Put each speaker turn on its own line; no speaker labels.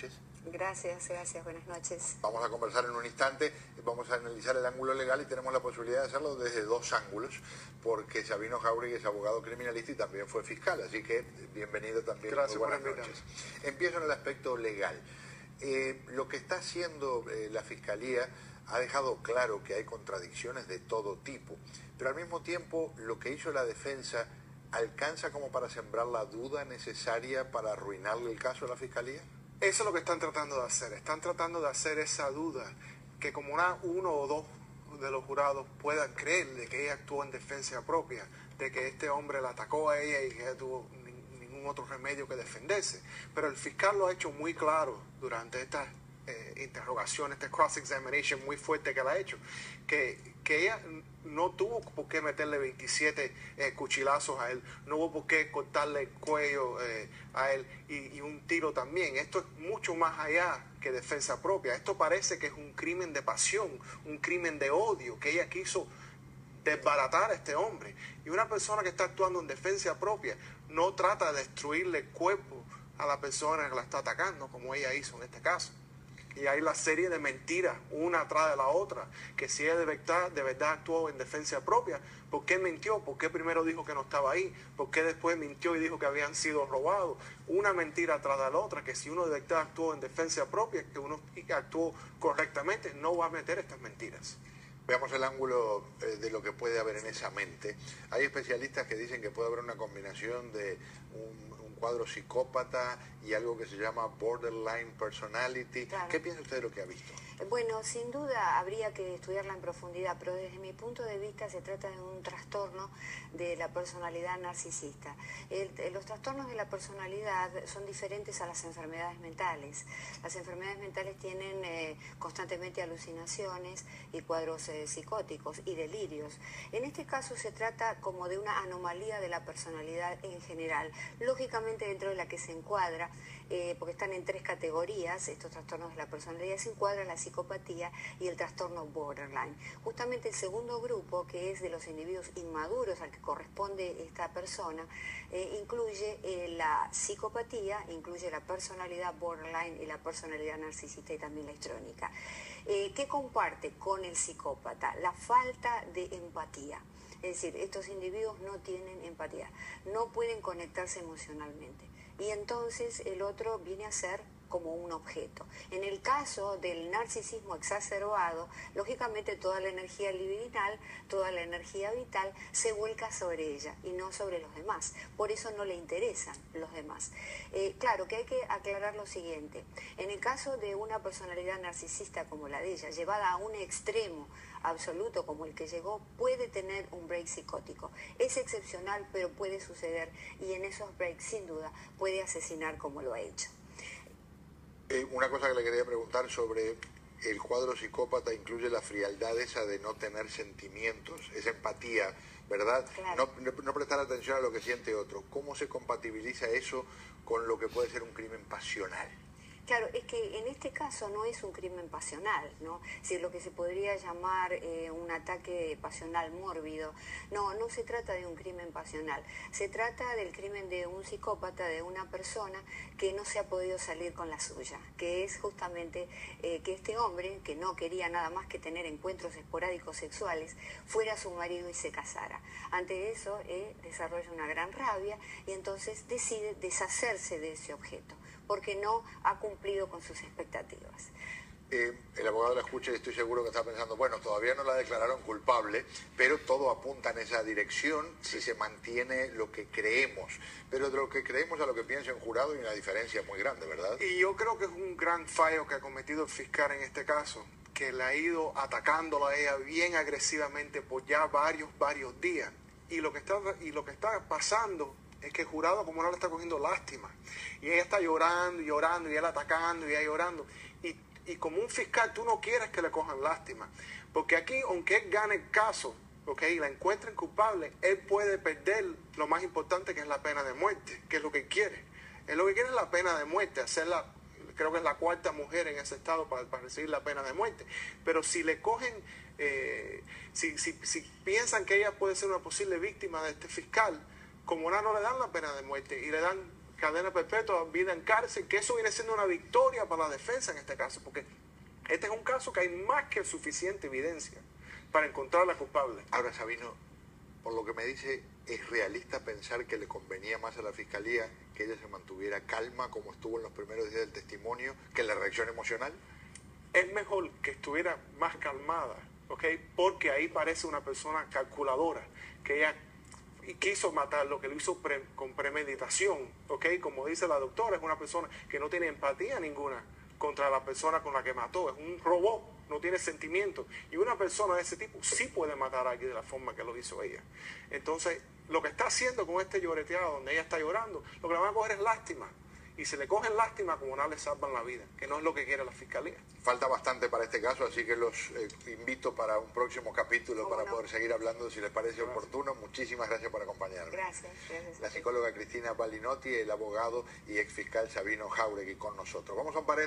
noches.
Gracias, gracias, buenas noches.
Vamos a conversar en un instante, vamos a analizar el ángulo legal y tenemos la posibilidad de hacerlo desde dos ángulos, porque Sabino Jauregui es abogado criminalista y también fue fiscal, así que bienvenido también.
Gracias,
buenas
buenas
noches. Empiezo en el aspecto legal. Eh, lo que está haciendo eh, la Fiscalía ha dejado claro que hay contradicciones de todo tipo, pero al mismo tiempo lo que hizo la defensa alcanza como para sembrar la duda necesaria para arruinarle el caso a la Fiscalía.
Eso es lo que están tratando de hacer. Están tratando de hacer esa duda, que como una, uno o dos de los jurados puedan creer de que ella actuó en defensa propia, de que este hombre la atacó a ella y que ella tuvo ningún otro remedio que defenderse. Pero el fiscal lo ha hecho muy claro durante estas eh, interrogaciones, esta cross-examination muy fuerte que la ha hecho, que, que ella no tuvo por qué meterle 27 eh, cuchilazos a él, no hubo por qué cortarle el cuello eh, a él y, y, un tiro también. Esto es mucho más allá que defensa propia. Esto parece que es un crimen de pasión, un crimen de odio, que ella quiso desbaratar a este hombre. Y una persona que está actuando en defensa propia no trata de destruirle el cuerpo a la persona que la está atacando, como ella hizo en este caso. Y hay la serie de mentiras, una atrás de la otra, que si ella de verdad, de verdad actuó en defensa propia, ¿por qué mintió? ¿Por qué primero dijo que no estaba ahí? ¿Por qué después mintió y dijo que habían sido robados? Una mentira atrás de la otra, que si uno de verdad actuó en defensa propia, que uno actuó correctamente, no va a meter estas mentiras.
Veamos el ángulo eh, de lo que puede haber en esa mente. Hay especialistas que dicen que puede haber una combinación de un, un cuadro psicópata y algo que se llama borderline personality. Claro. ¿Qué piensa usted de lo que ha visto?
Bueno, sin duda habría que estudiarla en profundidad, pero desde mi punto de vista se trata de un trastorno de la personalidad narcisista. El, los trastornos de la personalidad son diferentes a las enfermedades mentales. Las enfermedades mentales tienen eh, constantemente alucinaciones y cuadros eh, psicóticos y delirios. En este caso se trata como de una anomalía de la personalidad en general, lógicamente dentro de la que se encuadra, eh, porque están en tres categorías, estos trastornos de la personalidad, se encuadra la psicopatía y el trastorno borderline. Justamente el segundo grupo, que es de los individuos inmaduros al que corresponde esta persona, eh, incluye eh, la psicopatía, incluye la personalidad borderline y la personalidad narcisista y también la histrónica. Eh, ¿Qué comparte con el psicópata? La falta de empatía. Es decir, estos individuos no tienen empatía, no pueden conectarse emocionalmente. Y entonces el otro viene a ser como un objeto. En el caso del narcisismo exacerbado, lógicamente toda la energía libidinal, toda la energía vital se vuelca sobre ella y no sobre los demás. Por eso no le interesan los demás. Eh, claro que hay que aclarar lo siguiente. En el caso de una personalidad narcisista como la de ella, llevada a un extremo absoluto como el que llegó, puede tener un break psicótico. Es excepcional, pero puede suceder y en esos breaks, sin duda, puede asesinar como lo ha hecho.
Eh, una cosa que le quería preguntar sobre el cuadro psicópata incluye la frialdad esa de no tener sentimientos, esa empatía, ¿verdad?
Claro.
No, no, prestar atención a lo que siente otro. ¿Cómo se compatibiliza eso con lo que puede ser un crimen pasional?
Claro, es que en este caso no es un crimen pasional, ¿no? Si lo que se podría llamar eh, un ataque pasional mórbido. No, no se trata de un crimen pasional. Se trata del crimen de un psicópata, de una persona que no se ha podido salir con la suya, que es justamente eh, que este hombre, que no quería nada más que tener encuentros esporádicos sexuales, fuera su marido y se casara. Ante eso, eh, desarrolla una gran rabia y entonces decide deshacerse de ese objeto porque no ha cumplido con sus expectativas.
Eh, el abogado la escucha y estoy seguro que está pensando, bueno, todavía no la declararon culpable, pero todo apunta en esa dirección si se mantiene lo que creemos. Pero de lo que creemos a lo que piensa un jurado hay una diferencia muy grande, ¿verdad?
Y yo creo que es un gran fallo que ha cometido el fiscal en este caso, que le ha ido atacándola a ella bien agresivamente por ya varios, varios días. Y lo que está, y lo que está pasando es que el jurado como no le está cogiendo lástima. Y ella está llorando y llorando y él atacando y ella llorando. Y, y como un fiscal tú no quieres que le cojan lástima. Porque aquí, aunque él gane el caso, ¿ok? Y la encuentren culpable, él puede perder lo más importante que es la pena de muerte, que es lo que quiere. Él lo que quiere es la pena de muerte, hacerla, creo que es la cuarta mujer en ese estado para, para recibir la pena de muerte. Pero si le cogen, eh, si, si, si piensan que ella puede ser una posible víctima de este fiscal, como ahora no le dan la pena de muerte y le dan cadena perpetua, vida en cárcel, que eso viene siendo una victoria para la defensa en este caso, porque este es un caso que hay más que suficiente evidencia para encontrar a la culpable.
Ahora, Sabino, por lo que me dice, ¿es realista pensar que le convenía más a la fiscalía que ella se mantuviera calma como estuvo en los primeros días del testimonio que la reacción emocional?
Es mejor que estuviera más calmada, ¿ok? Porque ahí parece una persona calculadora, que ella quiso matarlo, que lo hizo con premeditación, ¿ok? Como dice la doctora, es una persona que no tiene empatía ninguna contra la persona con la que mató, es un robot, no tiene sentimiento. Y una persona de ese tipo sí puede matar a alguien de la forma que lo hizo ella. Entonces, lo que está haciendo con este lloreteado, donde ella está llorando, lo que le van a coger es lástima y se le cogen lástima como no le salvan la vida, que no es lo que quiere la fiscalía.
Falta bastante para este caso, así que los eh, invito para un próximo capítulo para poder seguir hablando si les parece oportuno. Muchísimas gracias por acompañarnos.
Gracias, gracias.
La psicóloga Cristina Balinotti, el abogado y ex fiscal Sabino Jauregui con nosotros. Vamos a un paréntesis.